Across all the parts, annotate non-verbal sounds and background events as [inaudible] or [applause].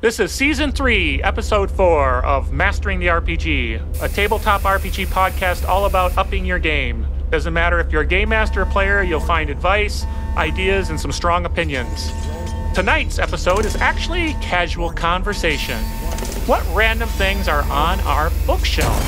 This is season three, episode four of Mastering the RPG, a tabletop RPG podcast all about upping your game. Doesn't matter if you're a game master or player, you'll find advice, ideas, and some strong opinions. Tonight's episode is actually casual conversation. What random things are on our bookshelf?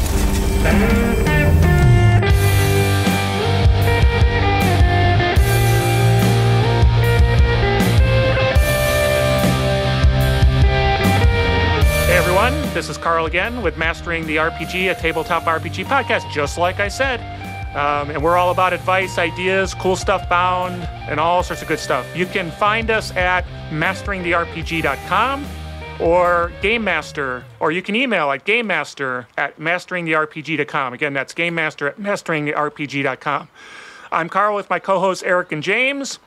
This is Carl again with Mastering the RPG, a tabletop RPG podcast, just like I said. Um, and we're all about advice, ideas, cool stuff bound, and all sorts of good stuff. You can find us at masteringtherpg.com or Game Master, or you can email at gamemaster at masteringtherpg.com. Again, that's gamemaster at masteringtherpg.com. I'm Carl with my co-hosts Eric and James.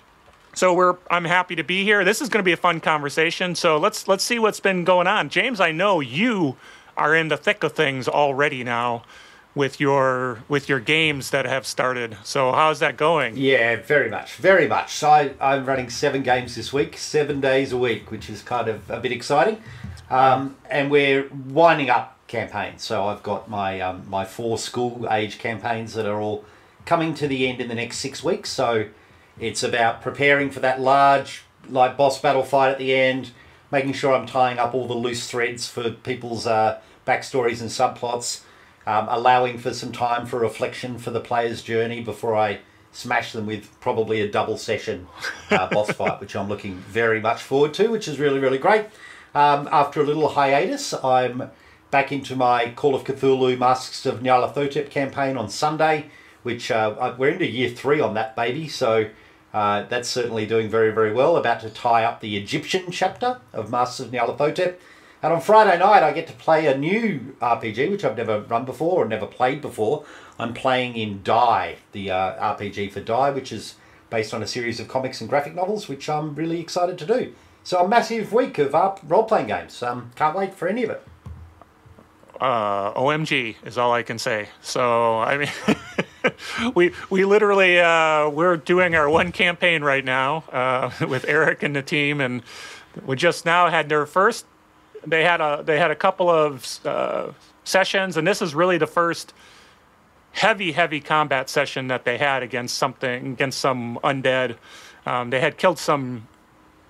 So we're I'm happy to be here. This is going to be a fun conversation. So let's let's see what's been going on. James, I know you are in the thick of things already now with your with your games that have started. So how's that going? Yeah, very much, very much. So I, I'm running seven games this week, seven days a week, which is kind of a bit exciting. Um, and we're winding up campaigns. So I've got my um, my four school age campaigns that are all coming to the end in the next six weeks. So it's about preparing for that large like boss battle fight at the end, making sure I'm tying up all the loose threads for people's uh, backstories and subplots, um, allowing for some time for reflection for the player's journey before I smash them with probably a double session uh, [laughs] boss fight, which I'm looking very much forward to, which is really, really great. Um, after a little hiatus, I'm back into my Call of Cthulhu Masks of Nyarlathotep campaign on Sunday, which uh, we're into year three on that baby, so uh, that's certainly doing very, very well. About to tie up the Egyptian chapter of Masters of Nyarlathotep. And on Friday night, I get to play a new RPG, which I've never run before or never played before. I'm playing in Die, the uh, RPG for Die, which is based on a series of comics and graphic novels, which I'm really excited to do. So a massive week of uh, role-playing games. Um, can't wait for any of it. Uh, OMG is all I can say. So I mean, [laughs] we we literally uh, we're doing our one campaign right now uh, [laughs] with Eric and the team, and we just now had their first. They had a they had a couple of uh, sessions, and this is really the first heavy heavy combat session that they had against something against some undead. Um, they had killed some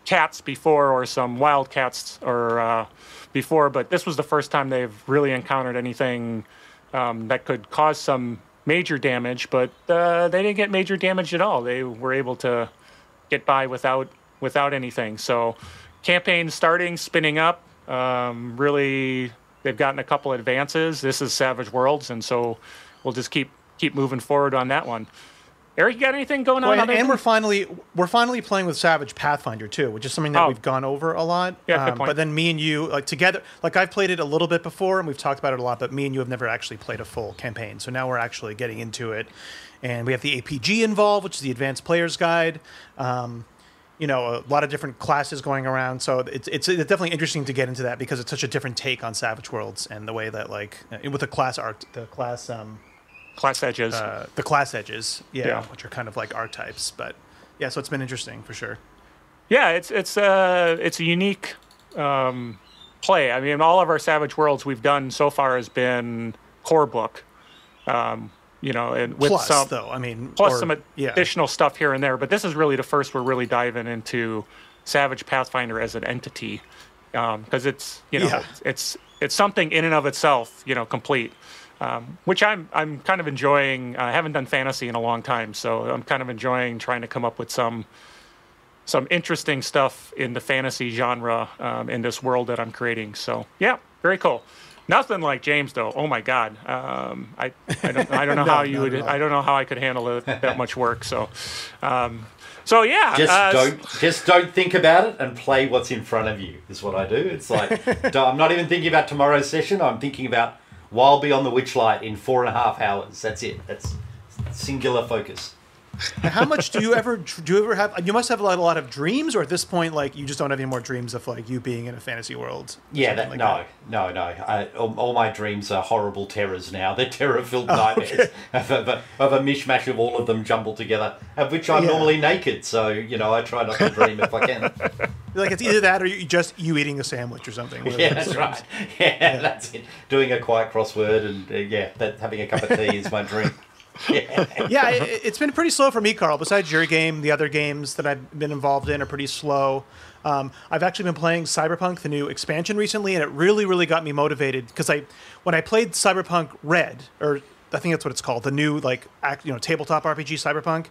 cats before, or some wild cats, or uh, before, but this was the first time they've really encountered anything um, that could cause some major damage. But uh, they didn't get major damage at all. They were able to get by without without anything. So, campaign starting, spinning up. Um, really, they've gotten a couple advances. This is Savage Worlds, and so we'll just keep keep moving forward on that one. Eric, you got anything going on? Well, and, and we're finally we're finally playing with Savage Pathfinder too, which is something that Oh. we've gone over a lot. Um, Yeah, good point. But then me and you, like together, like I've played it a little bit before, and we've talked about it a lot. But me and you have never actually played a full campaign, so now we're actually getting into it, and we have the APG involved, which is the Advanced Player's Guide. Um, you know, a lot of different classes going around, so it's, it's it's definitely interesting to get into that because it's such a different take on Savage Worlds and the way that like with the class art, the class um, class edges. uh, the class edges, yeah, Yeah. which are kind of like archetypes. But yeah, so it's been interesting for sure. Yeah, it's it's uh it's a unique um, play. I mean, all of our Savage Worlds we've done so far has been core book, um, you know, and with Plus, some though, I mean, plus or- some ad- yeah, additional stuff here and there. But this is really the first we're really diving into Savage Pathfinder as an entity because it's you know Yeah. it's, it's it's something in and of itself, you know, complete. Um, which I'm I'm kind of enjoying. I haven't done fantasy in a long time, so I'm kind of enjoying trying to come up with some some interesting stuff in the fantasy genre um, in this world that I'm creating. So yeah, very cool. Nothing like James though. Oh my God, um, I I don't, I don't know [laughs] how you would. I don't know how I could handle it, that much work. So um, so yeah, Just uh, don't just don't think about it and play what's in front of you. Is what I do. It's like don't- [laughs] I'm not even thinking about tomorrow's session. I'm thinking about Wild Beyond the Witchlight in four and a half hours. That's it. That's singular focus. How much do you ever do you ever have? You must have a lot, a lot of dreams, or at this point, like you just don't have any more dreams of like you being in a fantasy world. Yeah, that, like no, no, no. I, all, all my dreams are horrible terrors now. They're terror-filled oh, nightmares [laughs] of, a, of a mishmash of all of them jumbled together, of which I'm Yeah. normally naked. So you know, I try not to dream if I can. [laughs] Like it's either that or you just you eating a sandwich or something. Yeah, that's right. [laughs] Yeah, that's it. Doing a quiet crossword and uh, yeah, that, having a cup of tea is my drink. [laughs] Yeah. yeah, it, it's been pretty slow for me, Carl. Besides your game, the other games that I've been involved in are pretty slow. Um, I've actually been playing Cyberpunk, the new expansion, recently, and it really, really got me motivated because I, when I played Cyberpunk Red, or I think that's what it's called, the new like act, you know tabletop RPG Cyberpunk,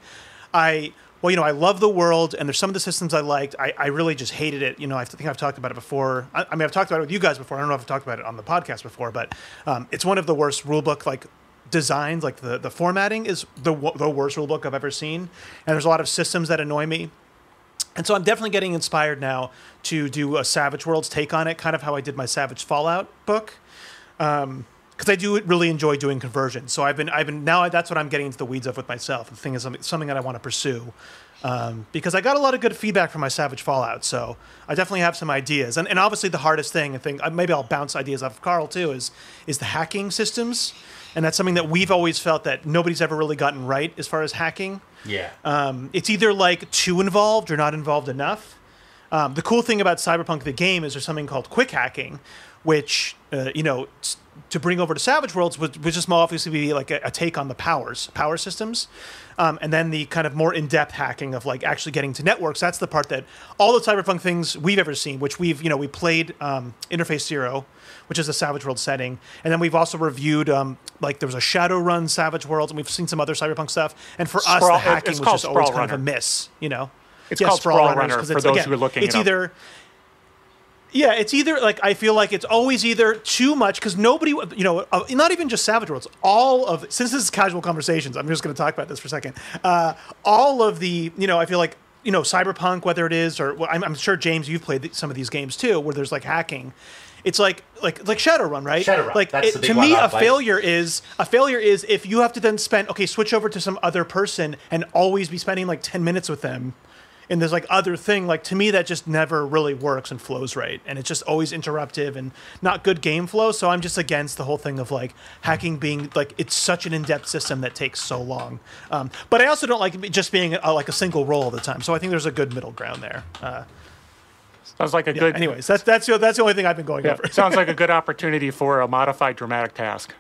I well, you know, I love the world, and there's some of the systems I liked. I, I really just hated it. You know, I think I've talked about it before. I, I mean, I've talked about it with you guys before. I don't know if I've talked about it on the podcast before, but um, it's one of the worst rulebook like designs. Like the, the formatting is the the worst rulebook I've ever seen, and there's a lot of systems that annoy me. And so I'm definitely getting inspired now to do a Savage Worlds take on it, kind of how I did my Savage Fallout book. Um, because I do really enjoy doing conversions. So I've been, I've been now that's what I'm getting into the weeds of with myself. The thing is, something that I want to pursue um, because I got a lot of good feedback from my Savage Fallout. So I definitely have some ideas, and, and obviously the hardest thing I think maybe I'll bounce ideas off of Carl too is is the hacking systems, and that's something that we've always felt that nobody's ever really gotten right as far as hacking. Yeah. Um, it's either like too involved or not involved enough. Um, the cool thing about Cyberpunk the game is there's something called quick hacking, which uh, you know to bring over to Savage Worlds would, would just more obviously be like a, a, take on the powers, power systems. Um, and then the kind of more in-depth hacking of like actually getting to networks. That's the part that all the cyberpunk things we've ever seen, which we've you know we played um, Interface Zero, which is a Savage World setting, and then we've also reviewed um, like there was a Shadowrun Savage Worlds, and we've seen some other cyberpunk stuff. And for us, the hacking was just always kind of a miss. You know, it's yeah, called Sprawl, Sprawl Runner for those again, who are looking. It's either. Yeah, it's either like I feel like it's always either too much because nobody, you know, uh, not even just Savage Worlds, all of since this is casual conversations, I'm just going to talk about this for a second. Uh, all of the, you know, I feel like you know, Cyberpunk, whether it is or well, I'm, I'm, sure James, you've played some of these games too, where there's like hacking. It's like like like Shadowrun, right? Shadowrun. Like it, to me, a failure is a failure is if you have to then spend okay, switch over to some other person and always be spending like ten minutes with them and there's like other thing like to me that just never really works and flows right and it's just always interruptive and not good game flow. So i'm just against the whole thing of like hacking being like it's such an in-depth system that takes so long. Um, but i also don't like just being a, like a single roll all the time. So i think there's a good middle ground there. Uh, Sounds like a yeah, good. Anyways, that's that's that's the only thing I've been going yeah, over. sounds like a [laughs] good opportunity for a modified dramatic task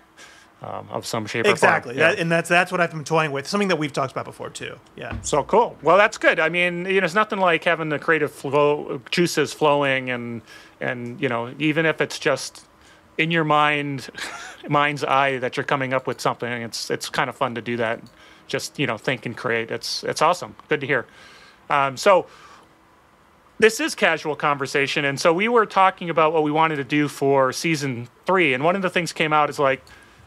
um, of some shape exactly. or form. Exactly, yeah. and that's that's what I've been toying with. Something that we've talked about before too. Yeah. So cool. Well, that's good. I mean, you know, it's nothing like having the creative flow, juices flowing, and and you know, even if it's just in your mind, [laughs] mind's eye that you're coming up with something. It's it's kind of fun to do that. Just you know, think and create. It's it's awesome. Good to hear. Um, so this is casual conversation, and so we were talking about what we wanted to do for season three, and one of the things came out is like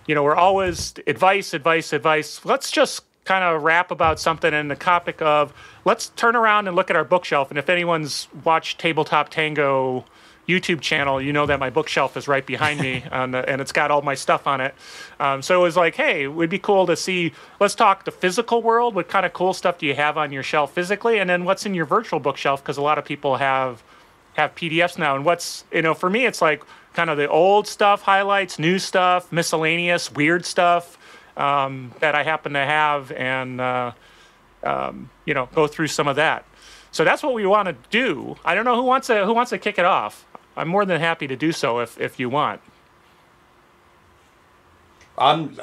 you know, we're always advice, advice, advice. Let's just kind of rap about something in the topic of let's turn around and look at our bookshelf. And if anyone's watched Tabletop Tango YouTube channel, you know that my bookshelf is right behind me, [laughs] the, and it's got all my stuff on it. Um, so it was like, hey, it would be cool to see. Let's talk the physical world. What kind of cool stuff do you have on your shelf physically, and then what's in your virtual bookshelf? Because a lot of people have have PDFs now, and what's you know for me, it's like kind of the old stuff, highlights, new stuff, miscellaneous, weird stuff um, that I happen to have, and uh, um, you know, go through some of that. So that's what we want to do. I don't know who wants to who wants to kick it off. I'm more than happy to do so if if you want. I'm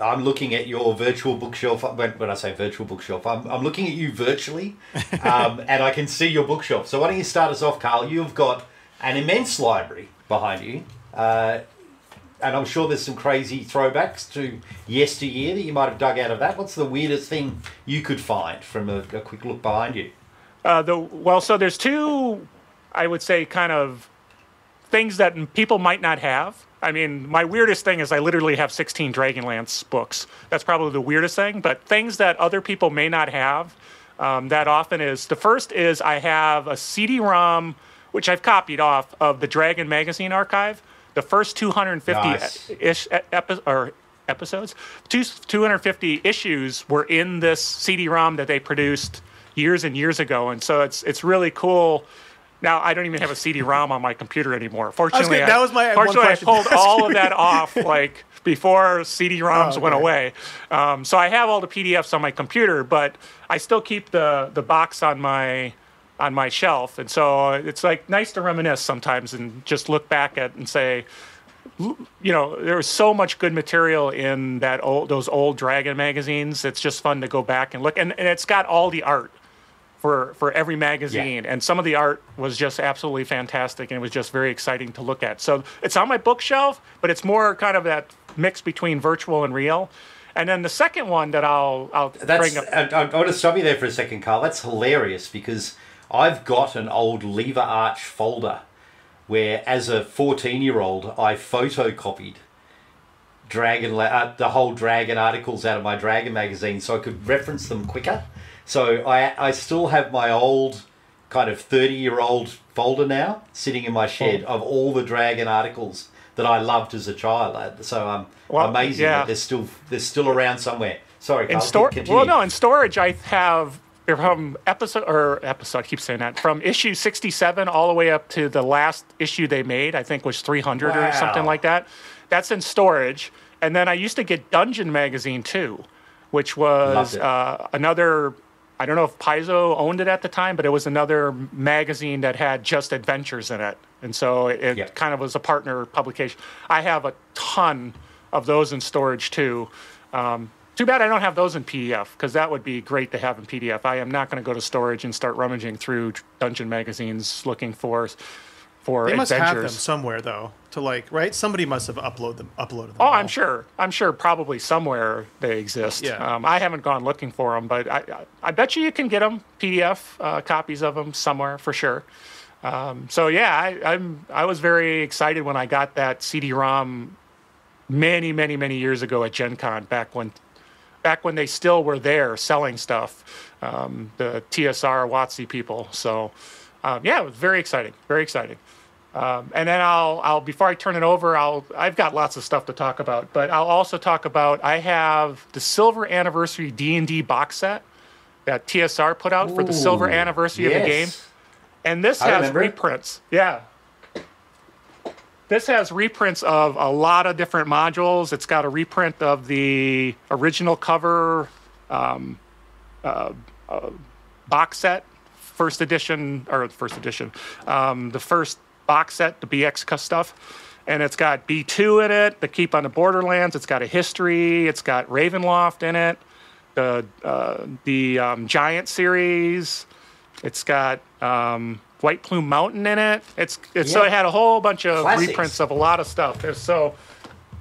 I'm looking at your virtual bookshelf. When, when I say virtual bookshelf, I'm, I'm looking at you virtually, [laughs] um, and I can see your bookshelf. So why don't you start us off, Carl? You've got an immense library behind you. Uh, and I'm sure there's some crazy throwbacks to yesteryear that you might have dug out of that. What's the weirdest thing you could find from a, a quick look behind you? Uh, the well, so there's two, I would say, kind of things that people might not have. I mean, my weirdest thing is I literally have 16 Dragonlance books. That's probably the weirdest thing. But things that other people may not have, um, that often is the first is I have a CD-ROM which I've copied off of the Dragon Magazine archive. The first 250 nice. ish epi- or episodes, two, 250 issues were in this CD-ROM that they produced years and years ago, and so it's it's really cool. Now I don't even have a CD-ROM on my computer anymore. Fortunately, I, that was my fortunately I pulled [laughs] all of that off like before CD-ROMs oh, okay. went away. Um, so I have all the PDFs on my computer, but I still keep the the box on my on my shelf, and so it's like nice to reminisce sometimes and just look back at and say, you know, there was so much good material in that old those old Dragon magazines. It's just fun to go back and look, and, and it's got all the art for for every magazine, Yeah. and some of the art was just absolutely fantastic, and it was just very exciting to look at. So it's on my bookshelf, but it's more kind of that mix between virtual and real. And then the second one that I'll I'll That's. bring up. I, I, I want to stop you there for a second, Carl. That's hilarious because I've got an old Lever Arch folder where, as a fourteen-year-old, I photocopied Dragon uh, the whole Dragon articles out of my Dragon magazine, so I could reference them quicker. So I I still have my old kind of thirty-year-old folder now sitting in my shed Oh. of all the Dragon articles that I loved as a child. Uh, So um, Well, amazing yeah. that they're still they're still around somewhere. Sorry, in Carl, store continue. well no in storage i have from episode or episode I keep saying that from issue 67 all the way up to the last issue they made i think was 300 or something like that. That's in storage. And then i used to get dungeon magazine too which was uh, another i don't know if paizo owned it at the time but it was another magazine that had just adventures in it. And so it, it Yep. kind of was a partner publication. I have a ton of those in storage too. Um, too bad I don't have those in PDF because that would be great to have in PDF. I am not going to go to storage and start rummaging through dungeon magazines looking for for They must have them somewhere though, to like right. Somebody must have uploaded them. Uploaded them. Oh, all. I'm sure. I'm sure probably somewhere they exist. Yeah. Um, I haven't gone looking for them, but I, I, bet you you can get them PDF uh, copies of them somewhere for sure. Um, so yeah, I, I'm I was very excited when I got that CD-ROM many, many, many years ago at Gen Con back when back when they still were there selling stuff, um, the TSR WotC people. So um, yeah, it was very exciting, very exciting. Um, and then I'll, I'll before I turn it over, I'll I've got lots of stuff to talk about, but I'll also talk about I have the silver anniversary D and D box set that TSR put out for the silver Ooh, anniversary of the game. And this I has remember reprints. Yeah. This has reprints of a lot of different modules. It's got a reprint of the original cover um, uh, uh, box set, first edition, or first edition, um, the first box set, the BX stuff. And it's got B2 in it, the Keep on the Borderlands. It's got a history. It's got Ravenloft in it, the, uh, the um, Giant series. It's got um, White Plume Mountain in it. It's, it's so it had a whole bunch of Classics. reprints of a lot of stuff. There's so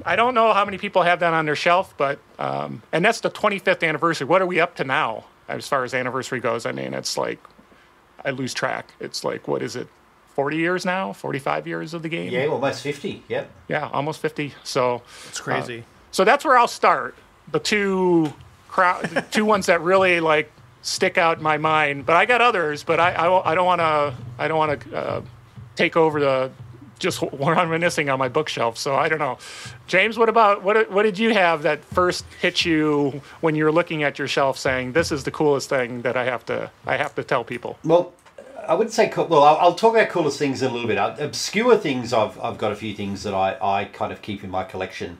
I don't know how many people have that on their shelf, but um, and that's the 25th anniversary. What are we up to now as far as anniversary goes? I mean, it's like I lose track. It's like what is it? 40 years now? 45 years of the game? Yeah, almost 50. Yep. Yeah, almost 50. So It's crazy. so that's where I'll start. The two crowd, [laughs] the two ones that really like stick out in my mind. But I got others. But I I, I don't want to I don't want to uh, take over the just [laughs] missing on my bookshelf. So I don't know. James, what about what what did you have that first hit you when you were looking at your shelf, saying this is the coolest thing that I have to I have to tell people? Well, I would say, cool- well, I'll, I'll talk about coolest things in a little bit. Uh, Obscure things, I've, I've got a few things that I, I kind of keep in my collection.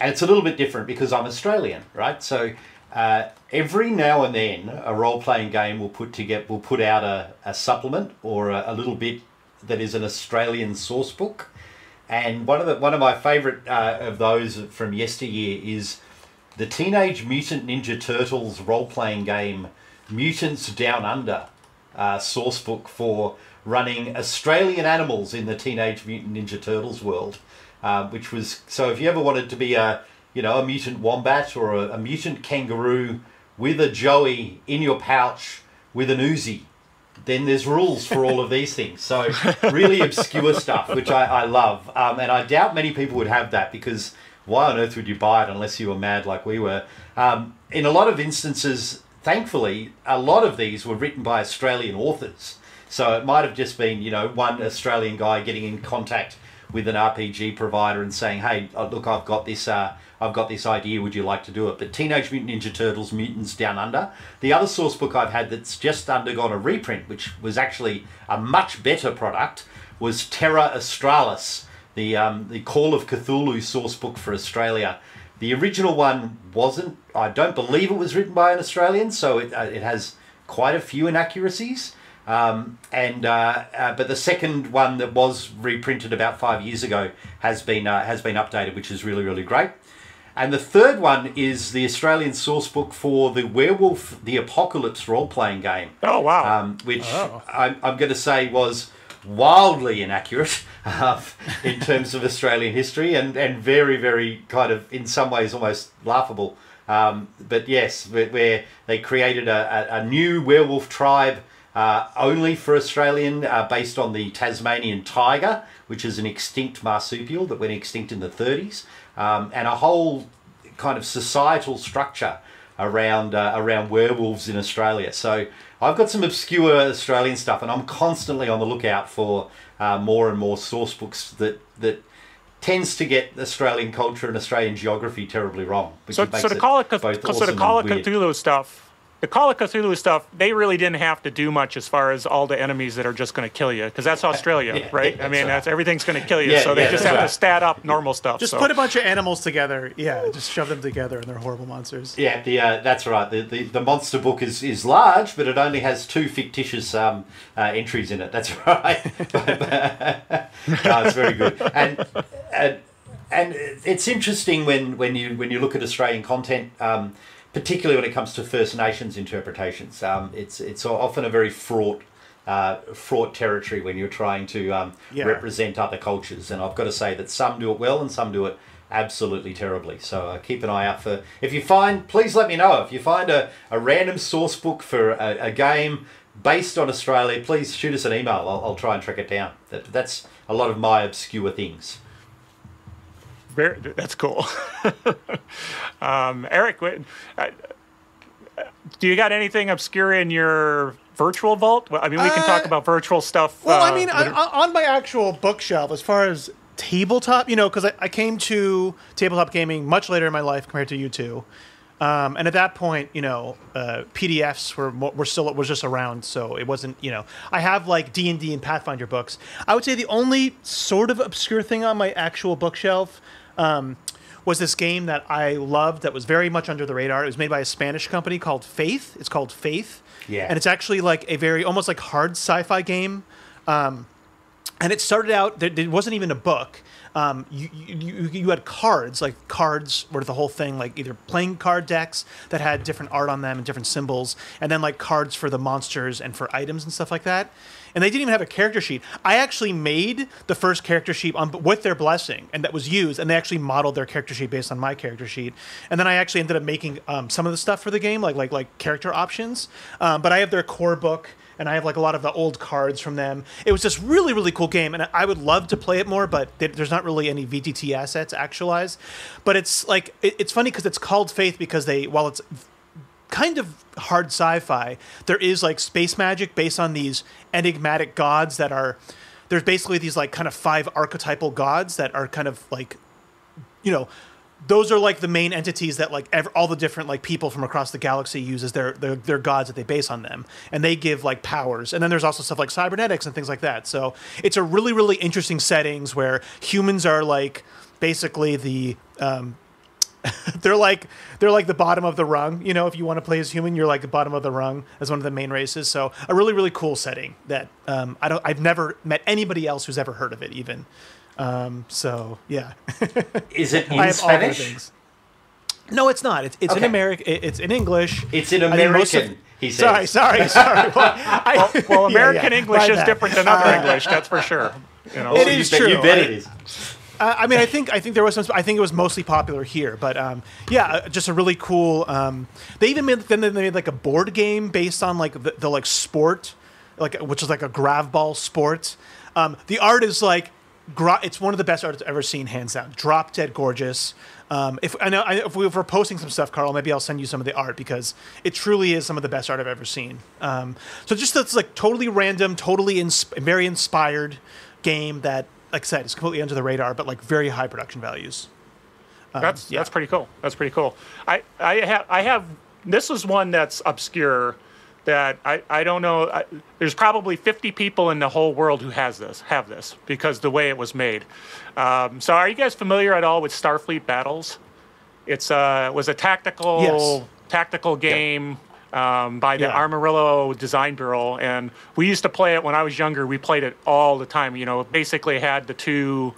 And it's a little bit different because I'm Australian, right? So uh, every now and then, a role playing game will put together, will put out a, a supplement or a, a little bit that is an Australian source book. And one of the one of my favourite uh, of those from yesteryear is the Teenage Mutant Ninja Turtles role playing game Mutants Down Under uh, source book for running Australian animals in the Teenage Mutant Ninja Turtles world, uh, which was so if you ever wanted to be a you know a mutant wombat or a, a mutant kangaroo with a joey in your pouch with an Uzi, then there's rules for all of these things. So [laughs] really obscure stuff, which I, I love, um, and I doubt many people would have that because why on earth would you buy it unless you were mad like we were? Um, in a lot of instances, thankfully, a lot of these were written by Australian authors. So it might have just been, you know, one Australian guy getting in contact with an RPG provider and saying, "Hey, uh, look, I've got this, uh, I've got this idea. Would you like to do it?" But Teenage Mutant Ninja Turtles: Mutants Down Under, the other source book I've had that's just undergone a reprint, which was actually a much better product, was Terra Australis, the um, the Call of Cthulhu source book for Australia. The original one wasn't. I don't believe it was written by an Australian, so it uh, it has quite a few inaccuracies. Um, and uh, uh, but the second one that was reprinted about five years ago has been uh, has been updated, which is really really great. And the third one is the Australian source book for the Werewolf the Apocalypse role playing game. Oh wow! Um, which I'm, I'm going to say was wildly inaccurate uh, [laughs] in terms of Australian history and, and very, very kind of, in some ways, almost laughable. Um, but yes, where, where they created a, a, a new werewolf tribe uh, only for Australian, uh, based on the Tasmanian tiger, which is an extinct marsupial that went extinct in the 30s, um, and a whole kind of societal structure around uh, around werewolves in Australia. So I've got some obscure Australian stuff, and I'm constantly on the lookout for uh, more and more source books that that tends to get Australian culture and Australian geography terribly wrong. So, so to call it, so awesome to call it Cthulhu stuff the Call of Cthulhu stuff, they really didn't have to do much as far as all the enemies that are just going to kill you, because that's Australia, yeah, right? Yeah, I mean, right. that's everything's going to kill you, yeah, so they just have right. to stat up normal stuff. Just so. put a bunch of animals together, yeah, just shove them together, and they're horrible monsters. Yeah, the uh, that's right. The, the the monster book is is large, but it only has two fictitious um, uh, entries in it. That's [laughs] right. [laughs] no, it's very good, and and and it's interesting when when you when you look at Australian content. Um, particularly when it comes to First Nations interpretations. Um, it's it's often a very fraught uh, fraught territory when you're trying to um, yeah. represent other cultures. And I've got to say that some do it well and some do it absolutely terribly. So uh, keep an eye out for. If you find, please let me know. If you find a, a random source book for a, a game based on Australia, please shoot us an email. I'll, I'll try and track it down. That, that's a lot of my obscure things. Very, that's cool. [laughs] um, Eric, uh, do you got anything obscure in your virtual vault? I mean, we can uh, talk about virtual stuff. Well, uh, I mean, I, on my actual bookshelf, as far as tabletop, you know, because I, I, came to tabletop gaming much later in my life compared to you two. Um, and at that point, you know, uh, PDFs were were still was just around, so it wasn't. You know, I have like D and D and Pathfinder books. I would say the only sort of obscure thing on my actual bookshelf um, was this game that I loved that was very much under the radar. It was made by a Spanish company called Faith. It's called Faith. Yeah. And it's actually like a very almost like hard sci-fi game. Um, and it started out there, there wasn't even a book. Um, you, you, you had cards like cards were the whole thing like either playing card decks that had different art on them and different symbols and then like cards for the monsters and for items and stuff like that and they didn't even have a character sheet. I actually made the first character sheet on with their blessing, and that was used. And they actually modeled their character sheet based on my character sheet. And then I actually ended up making um, some of the stuff for the game, like like like character options. Um, but I have their core book and I have like a lot of the old cards from them. It was just really really cool game, and I would love to play it more, but there's not really any VTT assets actualized. But it's like it, it's funny because it's called Faith because they while it's kind of hard sci-fi. There is like space magic based on these enigmatic gods that are there's basically these like kind of five archetypal gods that are kind of like you know those are like the main entities that like all the different like people from across the galaxy use as their, their their gods that they base on them and they give like powers and then there's also stuff like cybernetics and things like that so it's a really really interesting settings where humans are like basically the um, [laughs] they're like they're like the bottom of the rung. You know, if you want to play as human, you're like the bottom of the rung as one of the main races. So a really really cool setting that um, I don't I've never met anybody else who's ever heard of it even. Um, so yeah. [laughs] Is it in Spanish? No, it's not. It's, it's okay. in American. It's in English. It's in American. Of, he says. Sorry, sorry, [laughs] sorry. Well, I, well, well American yeah, yeah. English is different than other uh, English. That's for sure. You know, it is true. You bet it is. I mean, I think I think there was some. I think it was mostly popular here, but um, yeah, uh, just a really cool. Um, they even made then they made like a board game based on like the, the like sport, like which is like a gravball sport. Um, the art is like, it's one of the best art I've ever seen, hands down. Drop dead gorgeous. Um, if I know if we were posting some stuff, Carl, maybe I'll send you some of the art because it truly is some of the best art I've ever seen. Um, so just that's like totally random, totally ins- very inspired game that like I said, it's completely under the radar, but like very high production values. Um, that's yeah. that's pretty cool. That's pretty cool. I I have I have this is one that's obscure that I, I don't know. I, there's probably 50 people in the whole world who has this, have this, because the way it was made. Um, so, are you guys familiar at all with Starfleet Battles? It's uh, was a tactical yes. tactical game um, by the Yeah. Amarillo Design Bureau, and we used to play it when I was younger. We played it all the time. You know, basically had the two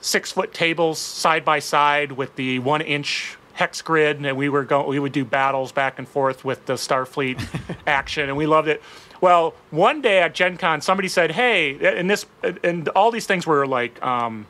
six foot tables side by side with the one inch hex grid, and we were going. We would do battles back and forth with the Starfleet [laughs] action, and we loved it. Well, one day at Gen Con, somebody said, "Hey," and this, and all these things were like um,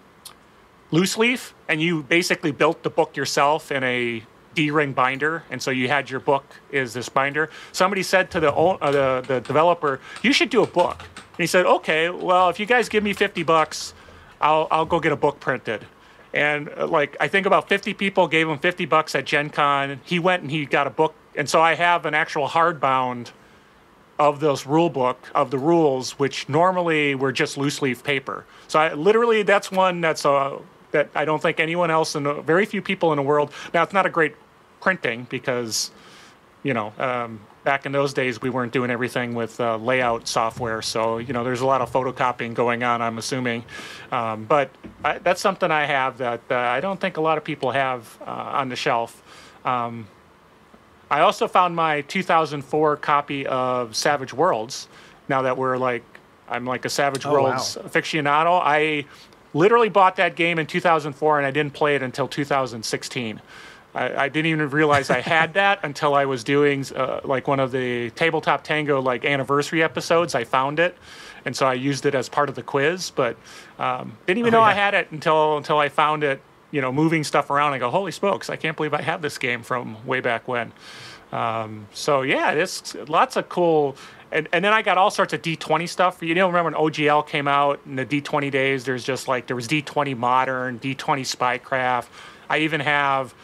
loose leaf, and you basically built the book yourself in a D-ring binder, and so you had your book is this binder. Somebody said to the uh, the, the developer, "You should do a book." And he said, "Okay, well, if you guys give me fifty bucks, I'll I'll go get a book printed." And uh, like I think about fifty people gave him fifty bucks at Gen Con. He went and he got a book, and so I have an actual hardbound of this rule book of the rules, which normally were just loose leaf paper. So I literally that's one that's a that I don't think anyone else and very few people in the world. Now it's not a great printing because you know um, back in those days we weren't doing everything with uh, layout software, so you know there's a lot of photocopying going on. I'm assuming, um, but I, that's something I have that uh, I don't think a lot of people have uh, on the shelf. Um, I also found my 2004 copy of Savage Worlds. Now that we're like, I'm like a Savage Oh, Worlds wow. aficionado. I literally bought that game in 2004 and I didn't play it until 2016. I, I didn't even realize I had [laughs] that until I was doing uh, like one of the Tabletop Tango like anniversary episodes. I found it, and so I used it as part of the quiz. But um, didn't even Oh, know I had it until until I found it. You know, moving stuff around. I go, holy smokes! I can't believe I have this game from way back when. Um, so yeah, it's lots of cool. And, and then I got all sorts of D20 stuff. You know, remember when OGL came out in the D20 days? There's just like there was D20 Modern, D20 Spycraft. I even have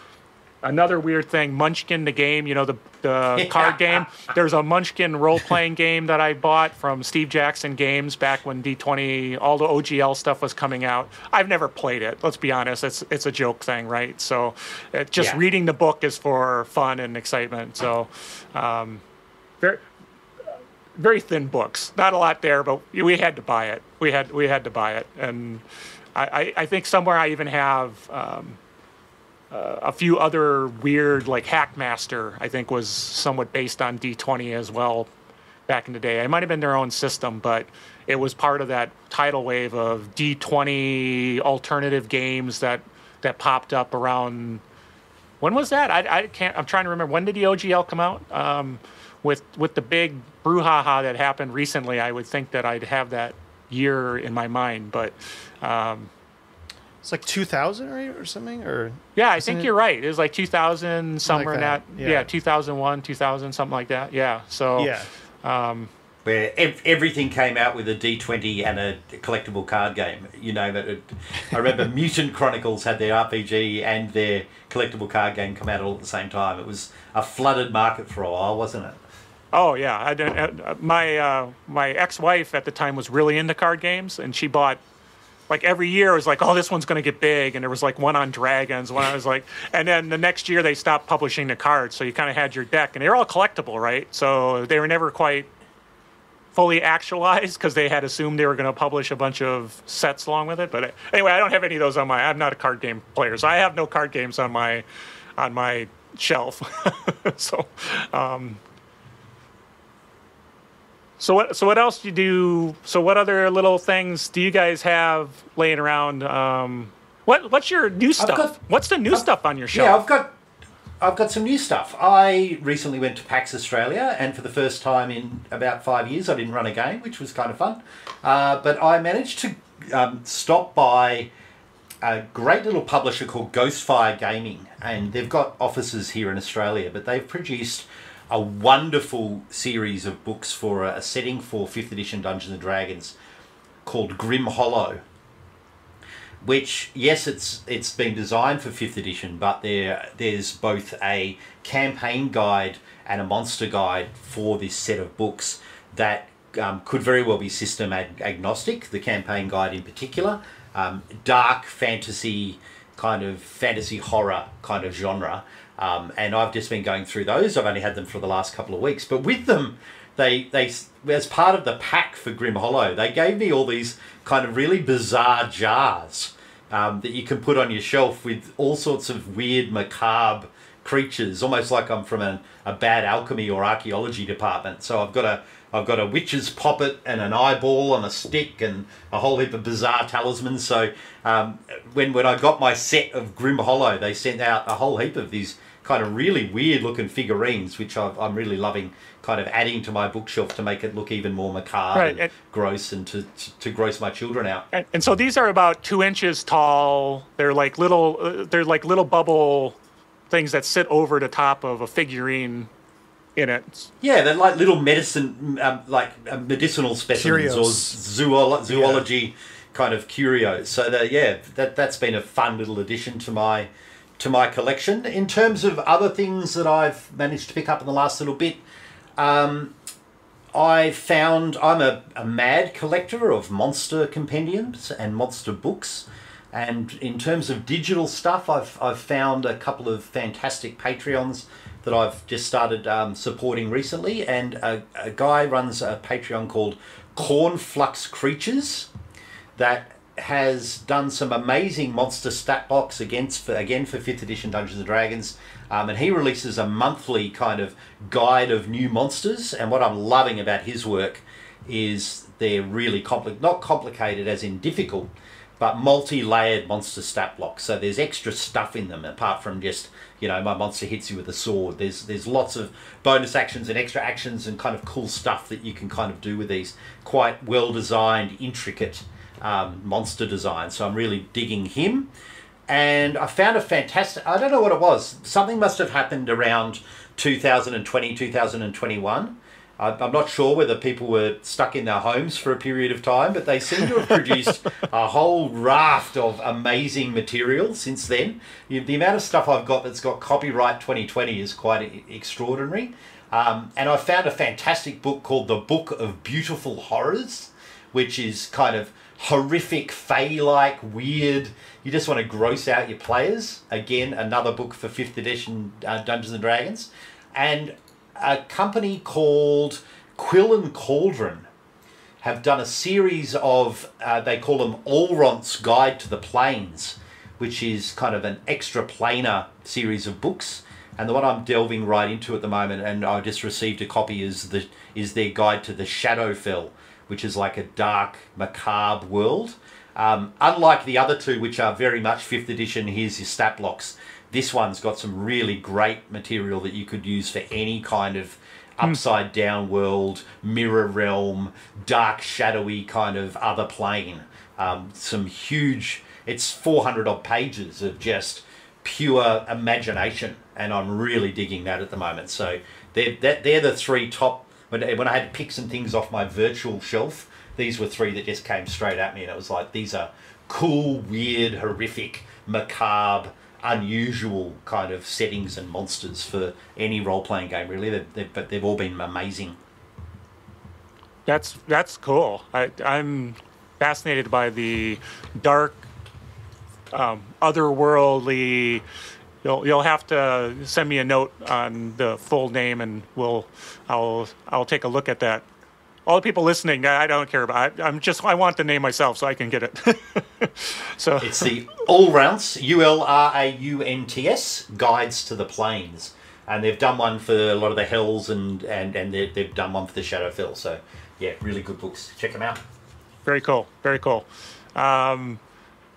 another weird thing, Munchkin the game. You know, the the [laughs] card game. There's a Munchkin role playing game that I bought from Steve Jackson Games back when D20 all the OGL stuff was coming out. I've never played it. Let's be honest. It's it's a joke thing, right? So, it, just Yeah. reading the book is for fun and excitement. So, um, very very thin books. Not a lot there, but we had to buy it. We had we had to buy it, and I, I, I think somewhere I even have um, uh, a few other weird like Hackmaster. I think was somewhat based on D20 as well back in the day. It might have been their own system, but it was part of that tidal wave of D20 alternative games that that popped up around when was that? I, I can't. I'm trying to remember. When did the OGL come out? Um, with with the big brouhaha that happened recently, I would think that I'd have that year in my mind. But um, It's like 2000 right, or something, or yeah, I think it- you're right. It was like 2000, somewhere in that, that. yeah. Yeah. 2001, 2000, something like that. Yeah. So yeah. where ev- everything came out with a D20 and a collectible card game. You know that. It, I remember [laughs] Mutant Chronicles had their RPG and their collectible card game come out all at the same time. It was a flooded market for a while, wasn't it? Oh yeah, I didn't, uh, my uh, my ex-wife at the time was really into card games, and she bought like every year it was like, oh, this one's going to get big, and there was like one on dragons, one I was like, and then the next year they stopped publishing the cards, so you kind of had your deck, and they were all collectible, right? So they were never quite fully actualized because they had assumed they were going to publish a bunch of sets along with it. But uh, anyway, I don't have any of those on my. I'm not a card game player, so I have no card games on my on my shelf. [laughs] so. Um, so what? So what else do you do? So what other little things do you guys have laying around? Um, what What's your new stuff? got- What's the new stuff on your show? Yeah. I've got I've got some new stuff. I recently went to PAX Australia, and for the first time in about five years, I didn't run a game, which was kind of fun. Uh, but I managed to um, stop by a great little publisher called Ghostfire Gaming, and they've got offices here in Australia, but they've produced a wonderful series of books for a, a setting for 5th edition Dungeons and Dragons called Grim Hollow which yes it's it's been designed for fifth edition but there there's both a campaign guide and a monster guide for this set of books that um, could very well be system ag- agnostic the campaign guide in particular. Um, dark fantasy kind of fantasy horror kind of genre. Um, and I've just been going through those. I've only had them for the last couple of weeks. But with them they they as part of the pack for Grim Hollow, they gave me all these kind of really bizarre jars um, that you can put on your shelf with all sorts of weird macabre creatures, almost like I'm from a, a bad alchemy or archaeology department. So I've got a I've got a witch's poppet and an eyeball on a stick and a whole heap of bizarre talismans. So um, when when I got my set of Grim Hollow, they sent out a whole heap of these kind of really weird looking figurines, which I've, I'm really loving. Kind of adding to my bookshelf to make it look even more macabre Right, and, and- gross, and to, to to gross my children out. And, and so these are about two inches tall. They're like little. Uh, they're like little bubble things that sit over the top of a figurine in it. Yeah, they're like little medicine, um, like uh, medicinal specimens or Curios. zoolo- zoology kind of curios. So that yeah, that that's been a fun little addition to my to my collection. In terms of other things that I've managed to pick up in the last little bit, um, I found I'm a, a mad collector of monster compendiums and monster books. And in terms of digital stuff, I've, I've found a couple of fantastic Patreons that I've just started um, supporting recently. And a, a guy runs a Patreon called Cornflux Creatures that has done some amazing monster stat box against for again for fifth edition Dungeons and Dragons, um, and he releases a monthly kind of guide of new monsters. And what I'm loving about his work is they're really compli- not complicated as in difficult, but multi-layered monster stat blocks. So there's extra stuff in them apart from just you know my monster hits you with a sword. There's there's lots of bonus actions and extra actions and kind of cool stuff that you can kind of do with these quite well designed, intricate um, monster design. So I'm really digging him. And I found a fantastic, I don't know what it was. Something must have happened around 2020, 2021. I- I'm not sure whether people were stuck in their homes for a period of time, but they seem to have produced [laughs] a whole raft of amazing material since then. The amount of stuff I've got that's got copyright 2020 is quite extraordinary. Um, and I found a fantastic book called The Book of Beautiful Horrors, which is kind of horrific, fey-like, weird. You just want to gross out your players. Again, another book for fifth edition uh, Dungeons and Dragons, and a company called Quill and Cauldron have done a series of uh, they call them Ulraunt's Guide to the Planes, which is kind of an extra planar series of books. And the one I'm delving right into at the moment, and I just received a copy, is the is their guide to the Shadowfell, which is like a dark, macabre world. Um, unlike the other two, which are very much fifth edition, here's your stat blocks. This one's got some really great material that you could use for any kind of upside down world, mirror realm, dark, shadowy kind of other plane. Um, some huge, it's 400 odd pages of just pure imagination, and I'm really digging that at the moment. So they're, they're the three top. When, when I had to pick some things off my virtual shelf, these were three that just came straight at me, and it was like, these are cool, weird, horrific, macabre, unusual kind of settings and monsters for any role playing game, really. They've, they've, but they've all been amazing. That's that's cool. I, I'm fascinated by the dark, um, otherworldly. You'll you'll have to send me a note on the full name, and we'll I'll I'll take a look at that. All the people listening, I don't care about. I, I'm just I want the name myself so I can get it. [laughs] so It's the Ulraunts, U L R A U N T S, Guides to the Planes. And they've done one for a lot of the Hells and, and, and they've, they've done one for the Shadowfell. So, yeah, really good books. Check them out. very cool, very cool. Um,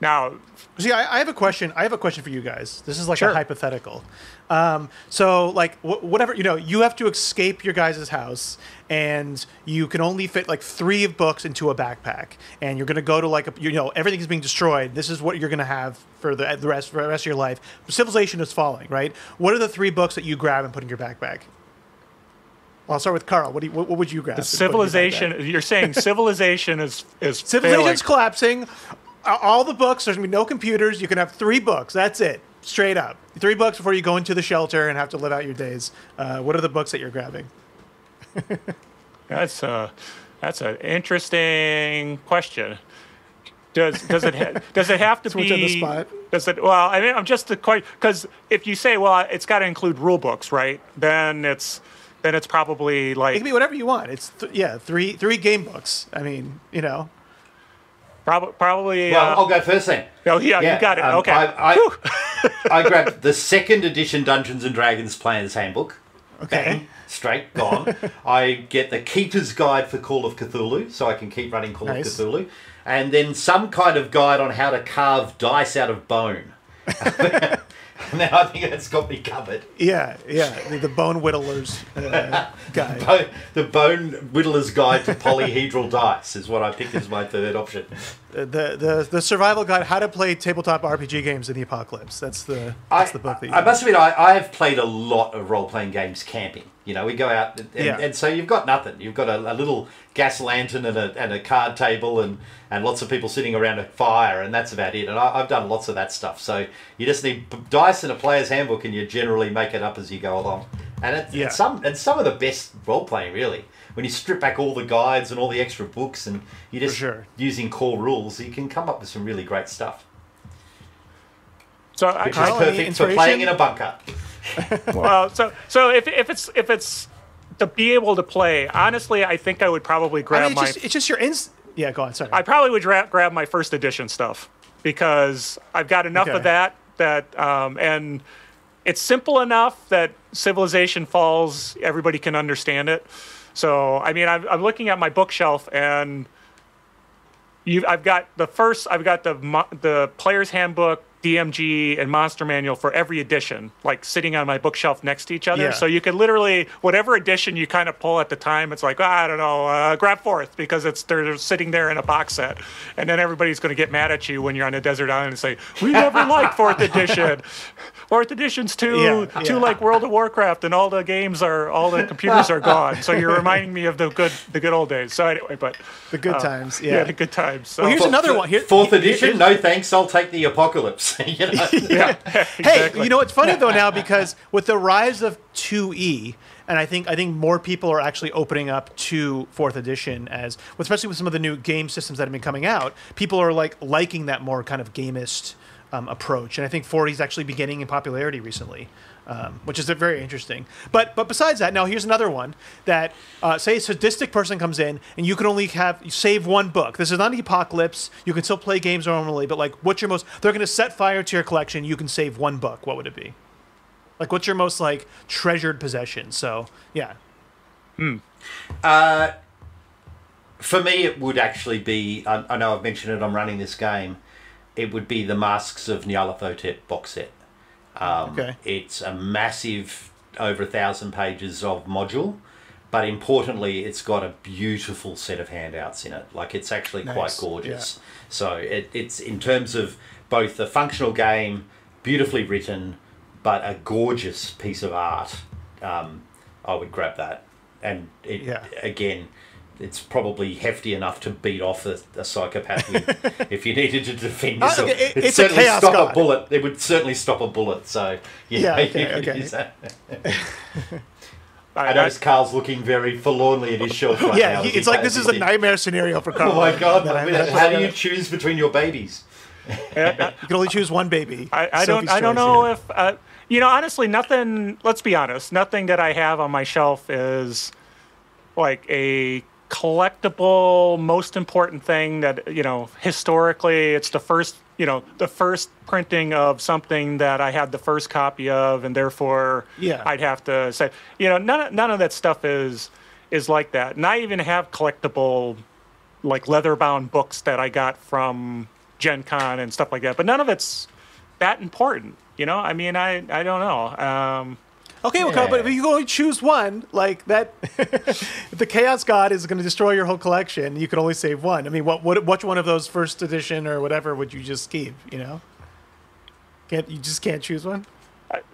now, See, I, I have a question. I have a question for you guys. This is like Sure. a hypothetical. Um, so, like, wh- whatever you know, you have to escape your guys' house, and you can only fit like three of books into a backpack, and you're gonna go to like a you know everything's being destroyed. This is what you're gonna have for the, the rest for the rest of your life. Civilization is falling, right? What are the three books that you grab and put in your backpack? I'll start with Carl. What do you, what, what would you grab? your civilization. You're saying [laughs] civilization is is Civilization's collapsing. All the books. There's gonna be no computers. You can have three books. That's it. Straight up. Three books before you go into the shelter and have to live out your days. Uh, what are the books that you're grabbing? That's a that's an interesting question. Does does it ha- does it have to Switch be on the spot. Does it? Well, I mean, I'm just the question because if you say, well, it's got to include rule books, right? Then it's then it's probably like It like can be whatever you want. It's th- yeah, three three game books. I mean, you know, prob- probably. Well, uh, I'll go first then. oh yeah, you got it. um, okay. I, I, I grabbed the second edition Dungeons and Dragons Player's Handbook. Okay. Straight gone. [laughs] I get the Keeper's Guide for Call of Cthulhu, so I can keep running Call Nice. of Cthulhu, and then some kind of guide on how to carve dice out of bone. [laughs] [laughs] now I think that's got me covered. Yeah, yeah. The, Bone Whittler's uh. Bo- the Bone Whittler's Guide to Polyhedral Dice is what I picked as my third option. The, the the survival guide: How to play tabletop RPG games in the apocalypse. That's the that's I, the book that you. I must admit, I, I have played a lot of role playing games camping. You know, we go out and, Yeah. and so you've got nothing. You've got a, a little gas lantern and a, and a card table and, and lots of people sitting around a fire, and that's about it. And I, I've done lots of that stuff. So you just need dice and a player's handbook, and you generally make it up as you go along. And it's, Yeah. some and some of the best role playing, really. When you strip back all the guides and all the extra books, and you're just sure. using core rules, you can come up with some really great stuff. So I, Which Carl, is perfect for playing in a bunker. [laughs] well, so so if if it's if it's to be able to play, honestly, I think I would probably I grab mean, it's my. just it's just your ins. Yeah, go on. Sorry. I probably would gra- grab my first edition stuff because I've got enough Okay. of that that um, and it's simple enough that Civilization Falls everybody can understand it. So I mean, I'm, I'm looking at my bookshelf and you I've got the first I've got the the player's handbook, DMG, and monster manual for every edition, like sitting on my bookshelf next to each other. Yeah. So you could literally whatever edition you kind of pull at the time, it's like "Ah, I don't know, uh, grab fourth because it's they're sitting there in a box set, and then everybody's going to get mad at you when you're on a desert island and say we never [laughs] liked fourth edition. Fourth edition's too Yeah, too yeah. like World of Warcraft, and all the games are all the computers are gone. So you're [laughs] reminding me of the good the good old days. So anyway, but the good times. yeah, Yeah. the good times. So Well, here's Fourth- another one. Here, Fourth here- edition, no thanks. I'll take the apocalypse. [laughs] you know? yeah, [laughs] Hey, exactly. you know what's funny though now because with the rise of 2e, and I think I think more people are actually opening up to fourth edition as, especially with some of the new game systems that have been coming out. People are like liking that more kind of gamist um, approach, and I think 4e is actually beginning in popularity recently. Um, which is a very interesting, but but besides that, now here's another one that uh, say a sadistic person comes in and you can only have save one book. This is not the apocalypse. You can still play games normally, but like, what's your most? They're going to set fire to your collection. You can save one book. What would it be? Like, what's your most like treasured possession? So, yeah. Hmm. Uh, for me, it would actually be. I, I know I've mentioned it. I'm running this game. It would be the Masks of Nyarlathotep box set. Um, Okay. It's a massive, over a thousand pages of module, but importantly, it's got a beautiful set of handouts in it. Like it's actually quite Nice, gorgeous. So it, it's in terms of both the functional game, beautifully written, but a gorgeous piece of art. Um, I would grab that, and it, Yeah. again. It's probably hefty enough to beat off a, a psychopath with [laughs] if you needed to defend Uh, yourself. okay, it- It'd a certainly chaos stop god. a bullet. It would certainly stop a bullet. So yeah, Yeah, you okay, could [laughs] okay. use that. I, I noticed Carl's looking very forlornly at his shelf right [laughs] yeah, now. he, it's like this is a nightmare scenario for Carl. Oh my god! that I- How do you choose between your babies? You can only choose one baby. I, I don't. Sophie's I don't know yeah. if uh, you know. Honestly, nothing. Let's be honest. Nothing that I have on my shelf is like a collectible, most important thing that you know. Historically, it's the first. You know, the first printing of something that I had the first copy of, and therefore, Yeah. I'd have to say, you know, none of- none of that stuff is is like that. And I even have collectible like leather bound books that I got from Gen Con and stuff like that. But none of it's that important. You know, I mean, I, I don't know. Um, Okay, well, Carl, but if you only choose one, like that, [laughs] the Chaos God is going to destroy your whole collection, you can only save one. I mean, what, what, which one of those first edition or whatever would you just keep? You know, can't you just can't choose one?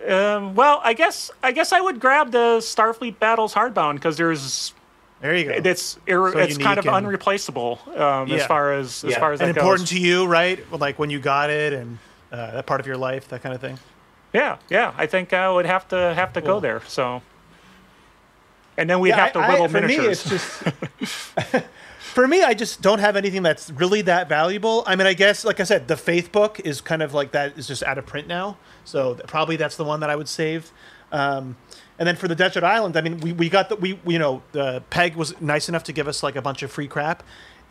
um, well, I guess I guess I would grab the Starfleet Battles hardbound because there's There you go. it's ir- So it's kind of and- unreplaceable um, as far as as Yeah. far as and important goes. to you, right? Like when you got it and uh, that part of your life, that kind of thing. Yeah, yeah. I think I would have to have to go there. So, and then we'd Yeah, have to I- I- whittle for me, miniatures. it's just [laughs] [laughs] for me. I just don't have anything that's really that valuable. I mean, I guess, like I said, the Faith book is kind of like that is just out of print now, so probably that's the one that I would save. Um, and then for the Desert Island, I mean, we, we got the we, we you know the Peg was nice enough to give us like a bunch of free crap,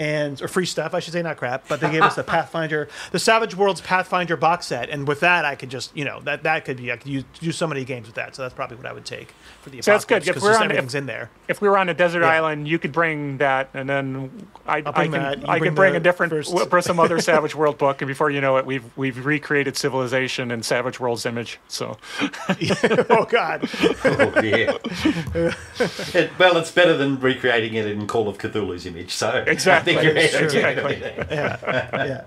and or free stuff, I should say, not crap. But they gave us the [laughs] Pathfinder, the Savage Worlds Pathfinder box set, and with that, I could just you know that that could be I could use, do so many games with that. So that's probably what I would take for the So that's good. Apocalypse, If 'cause we're on- everything's in there. If we were on a desert Yeah. island, you could bring that, and then I, I bring can that, I bring can bring a different first- w- bring some other [laughs] Savage World book, and before you know it, we've we've recreated civilization in Savage World's image. So [laughs] oh God, Oh, yeah. It- well, it's better than recreating it in Call of Cthulhu's image. So Exactly. I think you're Sure. Exactly. [laughs] yeah.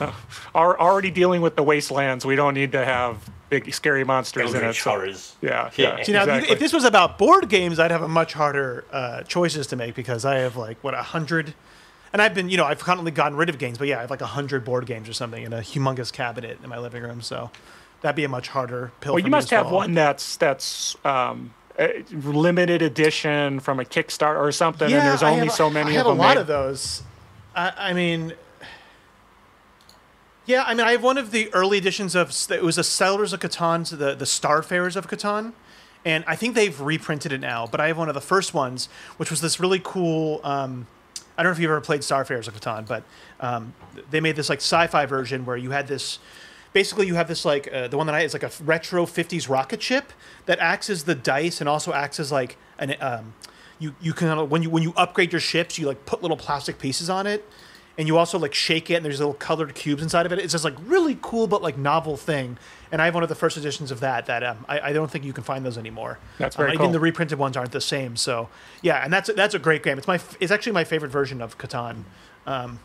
[laughs] are already dealing with the wastelands. We don't need to have big scary monsters in it. Eldritch So, horrors. yeah, Yeah. yeah. See, now, if exactly. if this was about board games, I'd have a much harder uh, choices to make because I have like what a hundred, and I've been you know I've constantly gotten rid of games, but yeah, I have like a hundred board games or something in a humongous cabinet in my living room. So that'd be a much harder pill. well, for you me must to have swallow. one that's that's um, a limited edition from a Kickstarter or something, and there's only have- so many I of have them. a lot made. of those. I, I mean, yeah, I mean, I have one of the early editions of it was the Settlers of Catan, so the the Starfarers of Catan, and I think they've reprinted it now. But I have one of the first ones, which was this really cool. Um, I don't know if you've ever played Starfarers of Catan, but um, they made this like sci-fi version where you had this. Basically, you have this like uh, the one that I is like a retro '50s rocket ship that acts as the dice and also acts as like an um, you you can when you when you upgrade your ships, you like put little plastic pieces on it, and you also like shake it, and there's little colored cubes inside of it. It's just like really cool but like novel thing. And I have one of the first editions of that. That um, I, I don't think you can find those anymore. That's Um, very Even the reprinted ones aren't the same. So yeah, and that's that's a great game. It's my it's actually my favorite version of Catan. Um,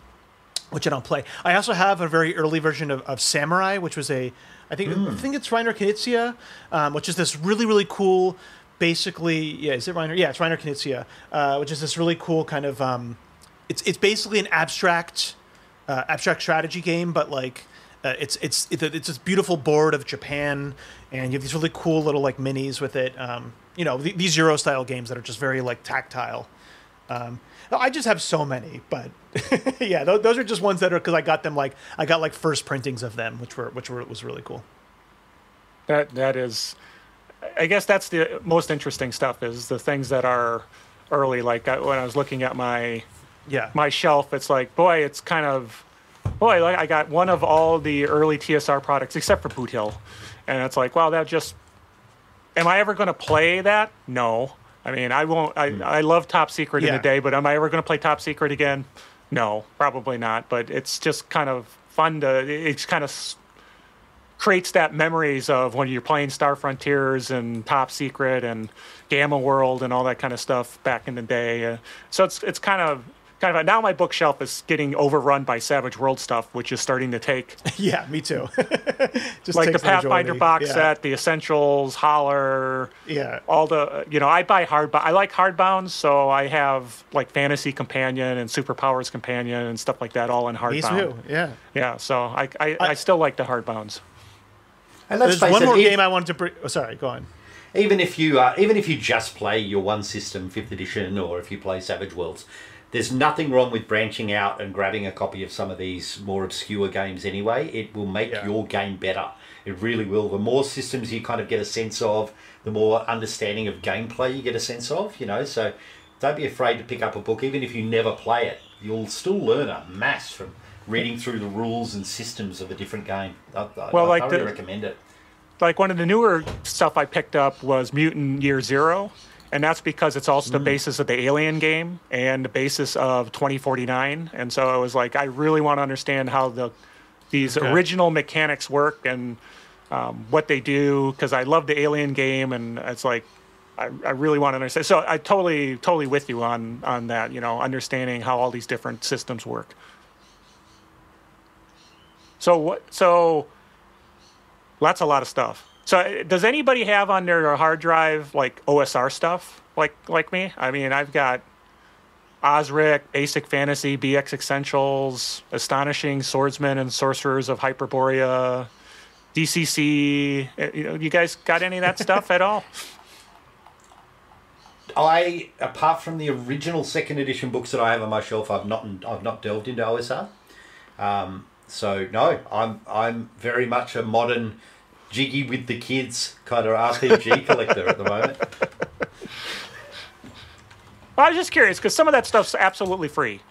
which I don't play. I also have a very early version of, of Samurai, which was a, I think I think it's Reiner Knizia, um, which is this really really cool. Basically, yeah, is it Reiner? Yeah, it's Reiner Knizia, uh, which is this really cool kind of. Um, it's it's basically an abstract, uh, abstract strategy game, but like. Uh, it's it's it's it's this beautiful board of Japan, and you have these really cool little like minis with it. Um, you know, th- these Euro style games that are just very like tactile. Um, I just have so many, but [laughs] yeah, those, those are just ones that are because I got them like I got like first printings of them, which were which were was really cool. That that is, I guess that's the most interesting stuff is the things that are early. Like I, when I was looking at my Yeah, my shelf, it's like boy, it's kind of boy. Like I got one of all the early TSR products except for Boot Hill, and it's like wow, that just. Am I ever going to play that? No. I mean, I won't. I, I love Top Secret in the day, but am I ever going to play Top Secret again? No, probably not. But it's just kind of fun to. It's kind of creates that memories of when you're playing Star Frontiers and Top Secret and Gamma World and all that kind of stuff back in the day. Uh, so it's it's kind of kind of now my bookshelf is getting overrun by Savage World stuff, which is starting to take [laughs] yeah, me too. [laughs] just like the Pathfinder majority. box yeah. set, the Essentials, Holler, Yeah, all the you know I buy hard. I like hardbound, so I have like Fantasy Companion and Superpowers Companion and stuff like that, all in me hardbound. too. Yeah. Yeah, so I I, I still like the hardbounds. And let's There's one it, more if- game I wanted to bring. Oh, sorry, go on. even if you uh, even if you just play your one system fifth edition or if you play savage worlds there's nothing wrong with branching out and grabbing a copy of some of these more obscure games anyway. It will make Yeah. your game better. It really will. The more systems you kind of get a sense of the more understanding of gameplay you get a sense of you know? So don't be afraid to pick up a book. Even if you never play it you'll still learn a mass from reading through the rules and systems of a different game. I, I, Well, I like the- recommend it. like one of the newer stuff I picked up was Mutant Year Zero, and that's because it's also the basis of the Alien game and the basis of 2049. And so I was like, I really want to understand how the these Okay. original mechanics work and um, what they do because I love the Alien game, and it's like. I, I really want to understand. So I totally, totally with you on on that. You know, understanding how all these different systems work. So what? So that's a lot of stuff. So uh, does anybody have on their hard drive like OSR stuff like like me? I mean, I've got Osric, Basic Fantasy, BX Essentials, Astonishing Swordsmen and Sorcerers of Hyperborea, DCC. Uh, You know, you guys got any of that stuff at all? [laughs] I, apart from the original second edition books that I have on my shelf, I've not I've not delved into OSR. Um, so no, I'm I'm very much a modern, jiggy with the kids kind of RPG [laughs] collector at the moment. Well, I was just curious because some of that stuff's absolutely free.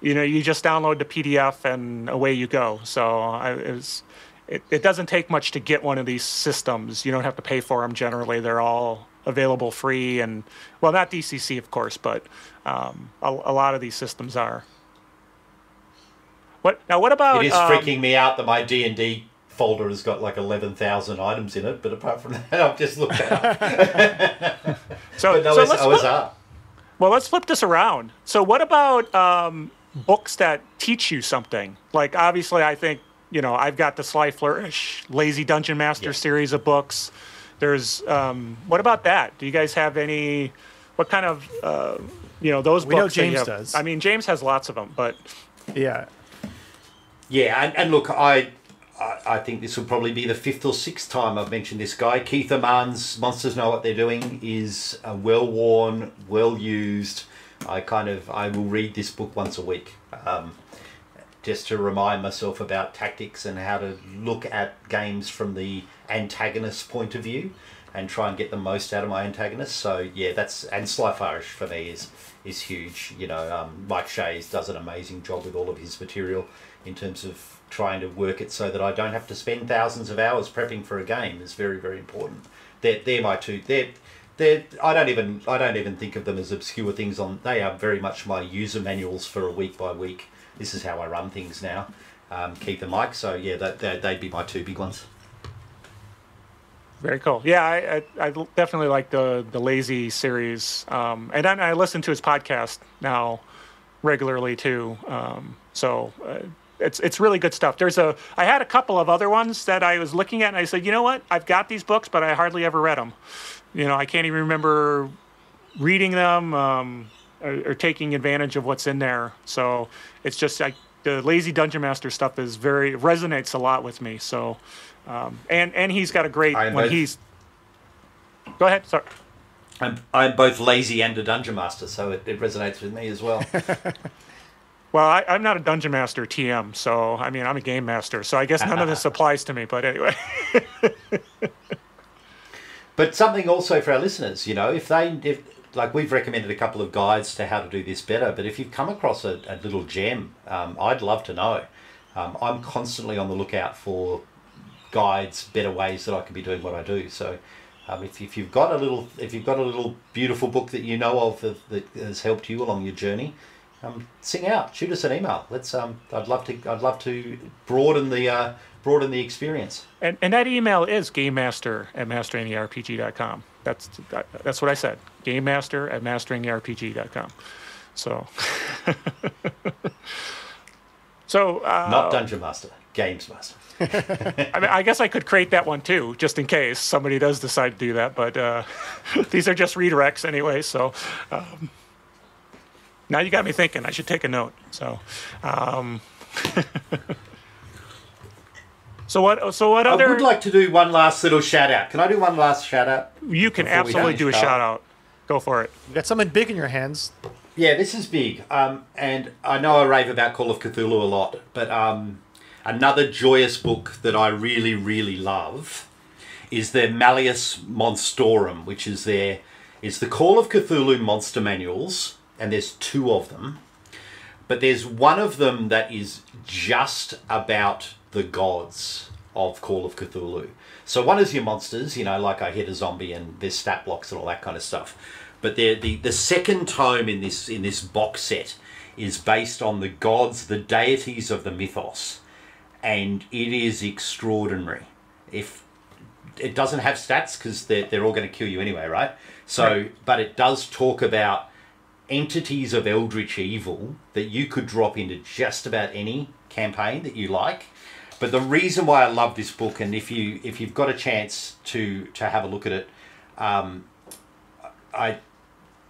You know, you just download the PDF and away you go. So I, it, was, it, it doesn't take much to get one of these systems. You don't have to pay for them generally. They're all available free and well, not DCC of course, but um, a, a lot of these systems are. What now? What about? It is um, freaking me out that my D and D folder has got like eleven thousand items in it. But apart from [laughs] that, I've just looked at it. [laughs] So, but no, so it's let's flip, well, let's flip this around. So, what about um, books that teach you something? Like, obviously, I think you know I've got the Sly Flourish, Lazy Dungeon Master Yeah. series of books. There's um, what about that? Do you guys have any? What kind of uh, you know those We know books? that you James have- does. I mean, James has lots of them, but Yeah. Yeah, and, and look, I, I think this will probably be the fifth or sixth time I've mentioned this guy. Keith Ammann's Monsters Know What They're Doing is a well worn, well used. I kind of I will read this book once a week, um, just to remind myself about tactics and how to look at games from the antagonist's point of view, and try and get the most out of my antagonist. So yeah, that's and Sly Flourish for me is is huge. You know, um, Mike Shea's does an amazing job with all of his material in terms of trying to work it so that I don't have to spend thousands of hours prepping for a game is very very important. They're, they're my two. They're, they're, I don't even I don't even think of them as obscure things. On they are very much my user manuals for a week by week. This is how I run things now. Um, Keith and Mike. So yeah, that, that they'd be my two big ones. Very cool. Yeah, I, I, I definitely like the the Lazy series, um, and I, I listen to his podcast now regularly too. Um, so uh, it's it's really good stuff. There's a I had a couple of other ones that I was looking at, and I said, you know what, I've got these books, but I hardly ever read them. You know, I can't even remember reading them um, or, or taking advantage of what's in there. So it's just like the Lazy Dungeon Master stuff is very resonates a lot with me. So. Um, and and he's got a great I when both- he's. Go ahead. Sorry. I'm, I'm both lazy and a dungeon master, so it, it resonates with me as well. [laughs] [laughs] Well, I, I'm not a dungeon master TM, so I mean I'm a game master, so I guess none of this [laughs] applies to me. But anyway, But something also for our listeners, you know, if they, if like we've recommended a couple of guides to how to do this better, but if you've come across a, a little gem, um, I'd love to know. Um, I'm constantly on the lookout for guides, better ways that I can be doing what I do. So, um, if, if you've got a little, if you've got a little beautiful book that you know of that, that has helped you along your journey, um, sing out, shoot us an email. Let's, um, I'd love to, I'd love to broaden the, uh, broaden the experience. and and that email is game master at masteringtherpg.com. That's that, that's what I said. Game master at masteringtherpg.com. So. [laughs] so uh, Not dungeon master, games master. [laughs] I mean, I guess I could create that one too, just in case somebody does decide to do that. But uh, [laughs] these are just redirects anyway. So um, now you got me thinking. I should take a note. So, um, [laughs] so what? So what I other? would like to do one last little shout out. Can I do one last shout out? you can absolutely do a up. shout out. Go for it. You got something big in your hands. Yeah, this is big. Um, and I know I rave about Call of Cthulhu a lot, but um, another joyous book that I really, really love is their Malleus Monstrorum, which is their is the Call of Cthulhu monster manuals, and there's two of them. But there's one of them that is just about the gods of Call of Cthulhu. So one is your monsters, you know, like I hit a zombie and there's stat blocks and all that kind of stuff. But the the the second tome in this in this box set is based on the gods, the deities of the mythos, and it is extraordinary. If it doesn't have stats because they're, they're all going to kill you anyway, right? So, but it does talk about entities of eldritch evil that you could drop into just about any campaign that you like. But the reason why I love this book, and if you if you've got a chance to to have a look at it, um, I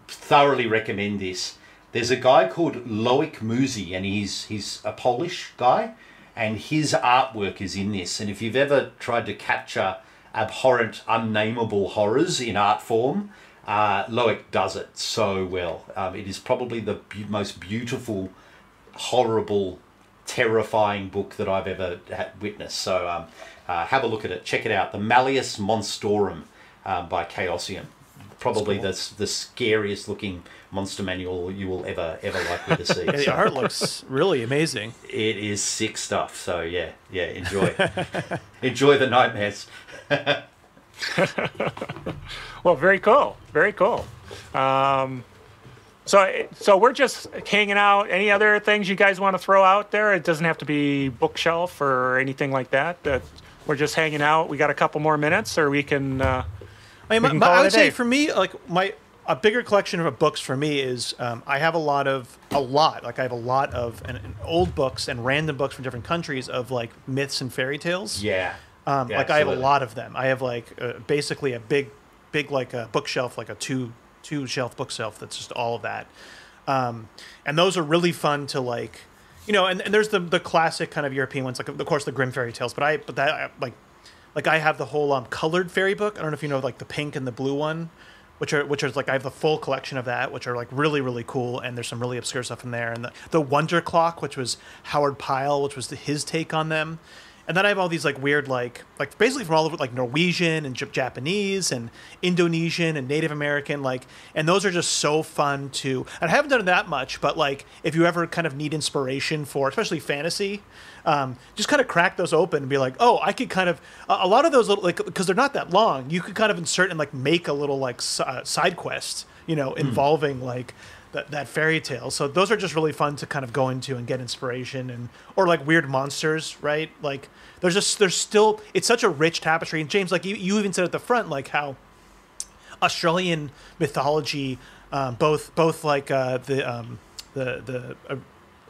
thoroughly recommend this. There's a guy called Loic Muzy, and he's he's a Polish guy, and his artwork is in this. And if you've ever tried to capture abhorrent, unnameable horrors in art form, uh, Loic does it so well. Um, it is probably the be- most beautiful, horrible, terrifying book that I've ever witnessed. So um, uh, have a look at it, check it out. The Malleus Monstrorum um, by Chaosium probably the the scariest looking monster manual you will ever ever likely [laughs] to see. The So art looks really amazing. it is sick stuff. So yeah, yeah, enjoy, [laughs] enjoy the nightmares. [laughs] Well, very cool. Very cool. Um, so, so we're just hanging out. Any other things you guys want to throw out there? It doesn't have to be bookshelf or anything like that. That we're just hanging out. We got a couple more minutes, or we can. Uh, I, mean, my, I would say for me, like my a bigger collection of books for me is um, I have a lot of a lot like I have a lot of and, and old books and random books from different countries of like myths and fairy tales. Yeah. Um, Yeah, like I have a lot of them. I have like uh, basically a big, big like a bookshelf, like a two two shelf bookshelf that's just all of that. Um, and those are really fun to like, you know. And, and there's the the classic kind of European ones, like of course the Grimm fairy tales. But I but that I- like like I have the whole um, colored fairy book. I don't know if you know like the pink and the blue one. Which are which is like I have the full collection of that, which are like really really cool, and there's some really obscure stuff in there. And the the Wonder Clock, which was Howard Pyle, which was the, his take on them. And then I have all these like weird like like basically from all over like Norwegian and Japanese and Indonesian and Native American like and those are just so fun to and I haven't done that much but like if you ever kind of need inspiration for especially fantasy um, just kind of crack those open and be like oh I could kind of a, a lot of those little like because they're not that long you could kind of insert and like make a little like uh, side quest you know involving like that, that fairy tale. So those are just really fun to kind of go into and get inspiration and or like weird monsters, right? Like there's just there's still it's such a rich tapestry. And James, like you, you even said at the front, like how Australian mythology, um, both both like uh, the um, the the uh,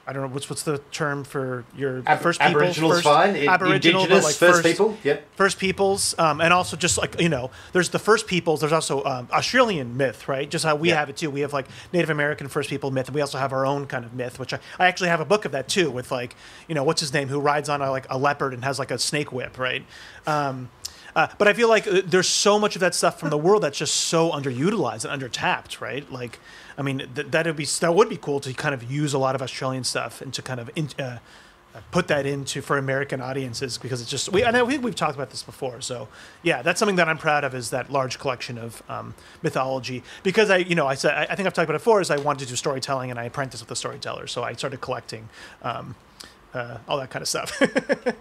I don't know what's what's the term for your Ab- first people Aboriginal's first, fine. Aboriginal, Indigenous like first people. Yep. First Peoples, um, and also just like you know, there's the First Peoples. There's also um, Australian myth, right? Just how we have it too. We have like Native American First People myth, and we also have our own kind of myth, which I, I actually have a book of that too, with like you know what's his name, who rides on a, like a leopard and has like a snake whip, right? Um, uh, but I feel like uh, there's so much of that stuff from the world that's just so underutilized and undertapped, right? Like, I mean, th- that would be that would be cool to kind of use a lot of Australian stuff and to kind of in, uh, put that into for American audiences because it's just we I know we, we've talked about this before. So yeah, that's something that I'm proud of is that large collection of um, mythology because I you know I said I, I think I've talked about it before is I wanted to do storytelling and I apprenticed with a storyteller, so I started collecting. Um, uh, all that kind of stuff. [laughs]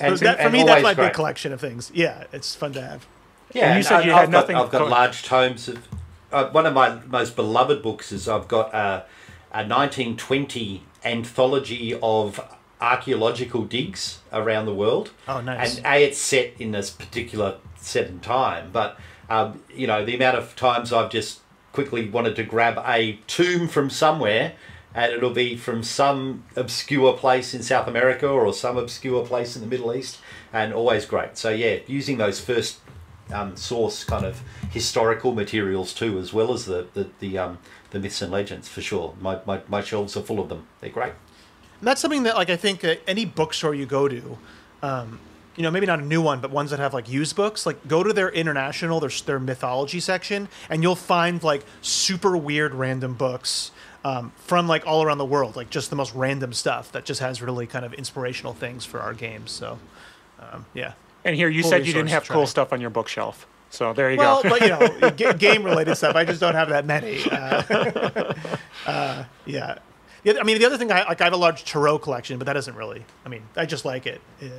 And, that, for and me, that's always my big collection of things. Yeah, it's fun to have. Yeah, And you and said I- you had I've got, nothing- I've got go- large tomes of. Uh, one of my most beloved books is I've got a, a 1920 anthology of archaeological digs around the world. Oh, nice. And a, it's set in this particular set in time, but um, you know the amount of times I've just quickly wanted to grab a tomb from somewhere. And it'll be from some obscure place in South America or some obscure place in the Middle East, and always great. So yeah, using those first um, source kind of historical materials too, as well as the the the, um, the myths and legends for sure. My, my my shelves are full of them. They're great. And that's something that like I think uh, any bookstore you go to, um, you know, maybe not a new one, but ones that have like used books, like go to their international, their their mythology section, and you'll find like super weird random books um, from like all around the world, like just the most random stuff that just has really kind of inspirational things for our games. So, um, yeah. And here you Cool said you didn't have cool stuff on your bookshelf. So there you Well, go. but you know, [laughs] g- game related stuff. I just don't have that many. Uh, [laughs] uh, yeah. Yeah, I mean, the other thing, I like, I have a large tarot collection, but that doesn't really. I mean, I just like it. Yeah.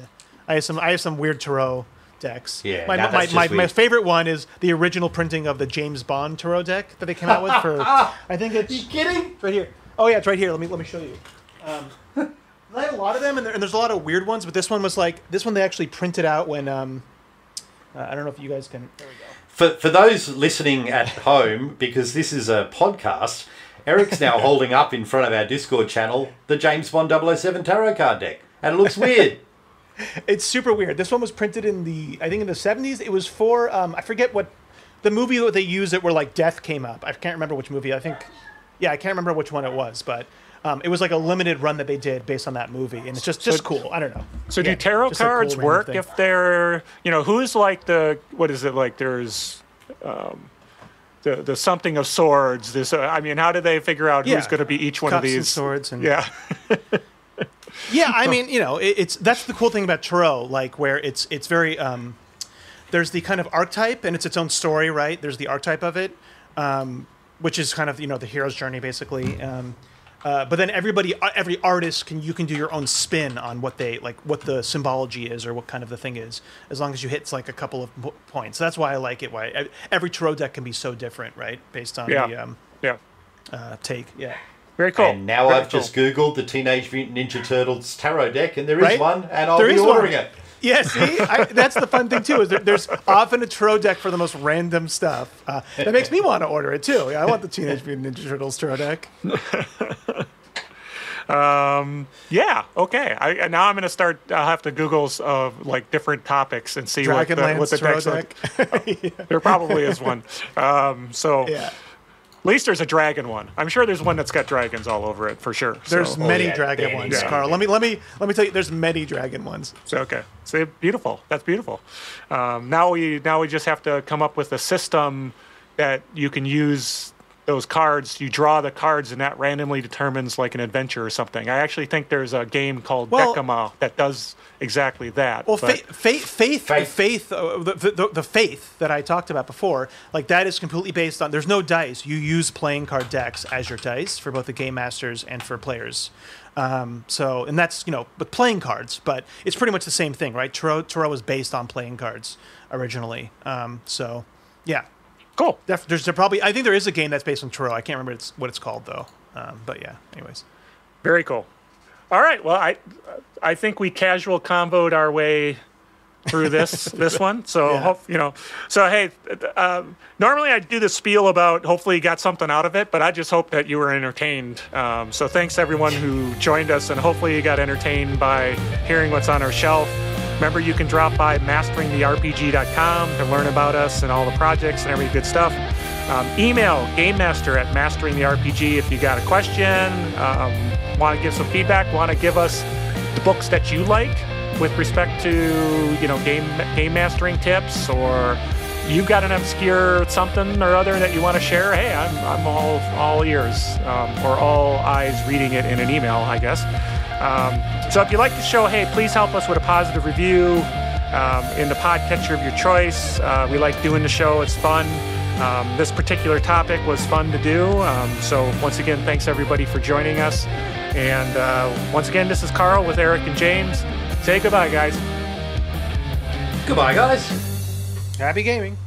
I have some. I have some weird tarot decks. Yeah, My my, my, my favorite one is the original printing of the James Bond tarot deck that they came out with for. [laughs] I think it's You kidding? it's right here. Oh yeah, it's right here. Let me let me show you. Um, I have a lot of them, and, there, and there's a lot of weird ones. But this one was like this one they actually printed out when. Um, uh, I don't know if you guys can. There we go. For for those listening at home, because this is a podcast, Eric's now [laughs] holding up in front of our Discord channel the James Bond 007 tarot card deck, and it looks weird. [laughs] It's super weird. This one was printed in the, I think in the 70s. It was for, um, I forget what, the movie that they used it where like death came up. I can't remember which movie. I think, yeah, I can't remember which one it was, but um, it was like a limited run that they did based on that movie, and it's just just cool. I don't know. So Yeah, do tarot a cool cards work if they're you know who's like the what is it like there's um, the the something of swords this uh, I mean how do they figure out Yeah. who's going to be each one of Cups and these swords and yeah [laughs] yeah, I mean, you know, it, it's that's the cool thing about tarot, like where it's it's very um, there's the kind of archetype, and it's its own story, right? There's the archetype of it, um, which is kind of you know the hero's journey, basically. Um, uh, but then everybody, uh, every artist can you can do your own spin on what they like, what the symbology is, or what kind of the thing is, as long as you hit like a couple of po- points. That's why I like it. Why every tarot deck can be so different, right? Based on Yeah. the um, Yeah. uh, take. Yeah. Very cool. And now Very I've cool. just googled the Teenage Mutant Ninja Turtles tarot deck, and there is Right? one, and I'll There be is one. ordering it. Yeah, see, I, that's the fun thing too. Is there, there's often a tarot deck for the most random stuff. Uh, that makes me want to order it too. Yeah, I want the Teenage Mutant Ninja Turtles tarot deck. [laughs] Yeah. Okay. I, now I'm going to start. I'll have to Google uh, like different topics and see what the, what the decks deck. [laughs] [laughs] There probably is one. Um, so yeah, at least there's a dragon one. I'm sure there's one that's got dragons all over it for sure. there's so, many yeah, dragon Danny, ones, yeah. Carl. Let me let me let me tell you. There's many dragon ones. so okay. So beautiful. That's beautiful. Um, now we now we just have to come up with a system that you can use those cards. You draw the cards, and that randomly determines like an adventure or something. I actually think there's a game called Well- Decima that does exactly that. Well, but- faith, faith, faith, Faith. faith, uh, the, the, the faith that I talked about before, like that is completely based on. There's no dice. You use playing card decks as your dice for both the game masters and for players. Um, so, and that's you know, with playing cards, but it's pretty much the same thing, right? Tarot, tarot was based on playing cards originally. Um, so, yeah, cool. Def- there's there probably. I think there is a game that's based on tarot. I can't remember it's, what it's called though. Um, but yeah, anyways. Very cool. All right. Well, I I think we casual comboed our way through this [laughs] this one. So Yeah. hope, you know. So hey, um, normally I do the spiel about hopefully you got something out of it, but I just hope that you were entertained. Um, so thanks everyone who joined us, and hopefully you got entertained by hearing what's on our shelf. Remember, you can drop by masteringtherpg.com to learn about us and all the projects and every good stuff. Um, email game master at masteringtherpg if you got a question, um, want to give some feedback, want to give us the books that you like with respect to you know game game mastering tips, or you've got an obscure something or other that you want to share. Hey, I'm, I'm all all ears um, or all eyes reading it in an email, I guess. Um, so if you like the show, hey, please help us with a positive review um, in the podcatcher of your choice. Uh, we like doing the show; it's fun. Um, this particular topic was fun to do. Um, so once again, thanks everybody for joining us. And uh, once again, this is Carl with Eric and James. Say goodbye, guys. Goodbye, guys. Happy gaming.